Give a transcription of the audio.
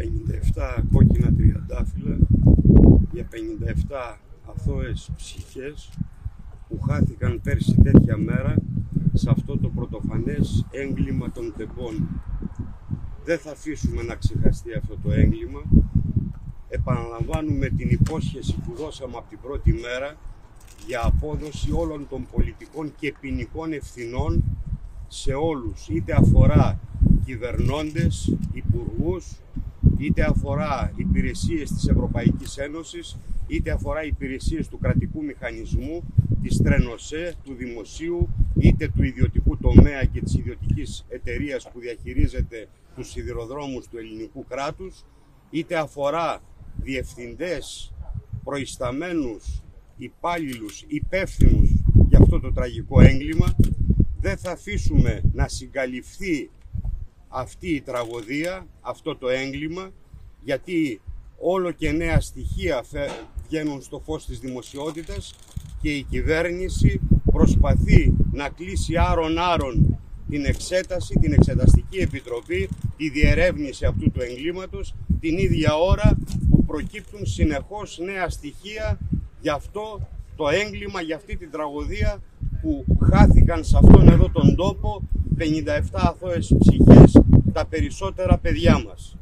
57 κόκκινα τριαντάφυλλα για 57 αθώες ψυχές που χάθηκαν πέρσι τέτοια μέρα σε αυτό το πρωτοφανές έγκλημα των τεμπών. Δεν θα αφήσουμε να ξεχαστεί αυτό το έγκλημα. Επαναλαμβάνουμε την υπόσχεση που δώσαμε από την πρώτη μέρα για απόδοση όλων των πολιτικών και ποινικών ευθυνών σε όλους, είτε αφορά κυβερνώντες, υπουργούς, είτε αφορά υπηρεσίες της Ευρωπαϊκής Ένωσης, είτε αφορά υπηρεσίες του κρατικού μηχανισμού, της Τρενοσέ, του δημοσίου, είτε του ιδιωτικού τομέα και της ιδιωτικής εταιρείας που διαχειρίζεται τους σιδηροδρόμους του ελληνικού κράτους, είτε αφορά διευθυντές, προϊσταμένους, υπάλληλους, υπεύθυνους για αυτό το τραγικό έγκλημα. Δεν θα αφήσουμε να συγκαλυφθεί αυτή η τραγωδία, αυτό το έγκλημα, γιατί όλο και νέα στοιχεία βγαίνουν στο φως της δημοσιότητας και η κυβέρνηση προσπαθεί να κλείσει άρον-άρον την εξέταση, την εξεταστική επιτροπή, τη διερεύνηση αυτού του εγκλήματος την ίδια ώρα που προκύπτουν συνεχώς νέα στοιχεία για αυτό το έγκλημα, για αυτή την τραγωδία που χάθηκαν σε αυτόν εδώ τον τόπο 57 αθώες ψυχές, τα περισσότερα παιδιά μας.